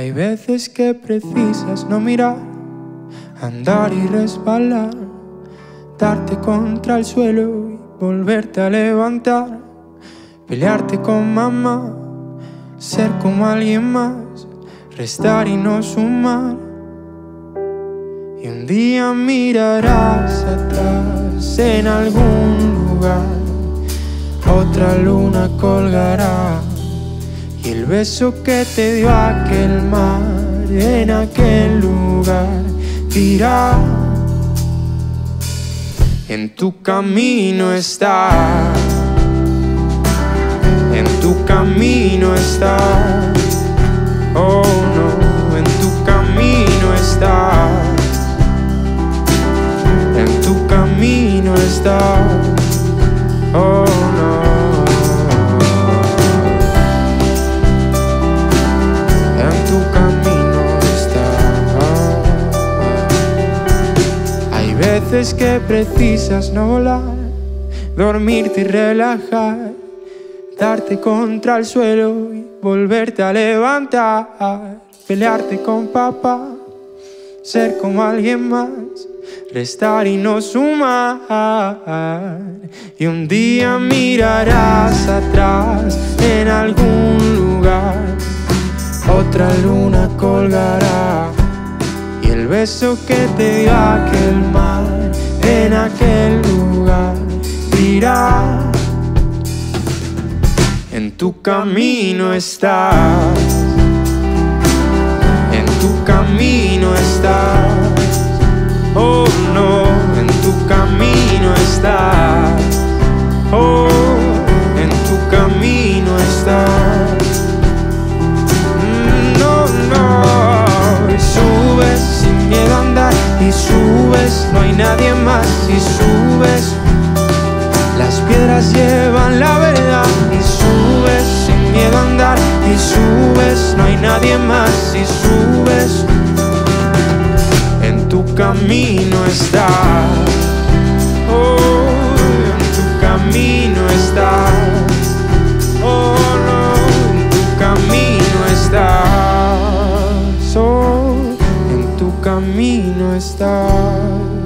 Hay veces que precisas no mirar, andar y resbalar, darte contra el suelo y volverte a levantar, pelearte con mamá, ser como alguien más, restar y no sumar. Y un día mirarás atrás en algún lugar, otra luna colgará y el beso que te dio aquel mar en aquel lugar dirá En tu camino está En tu camino está Oh no, en tu camino está En tu camino está Oh veces que precisas no volar, dormirte y relajar, darte contra el suelo y volverte a levantar, pelearte con papá, ser como alguien más, restar y no sumar. Y un día mirarás atrás en algún lugar, otra luna colgará el beso que te mar en aquel lugar dirá En tu camino estás, Si subes, no hay nadie más. Si subes, las piedras llevan la verdad. Y subes sin miedo a andar. Y subes, no hay nadie más. Si subes, en tu camino está. Oh, en tu camino está. Oh, no, en tu camino está. Sol, oh, en tu camino. no stars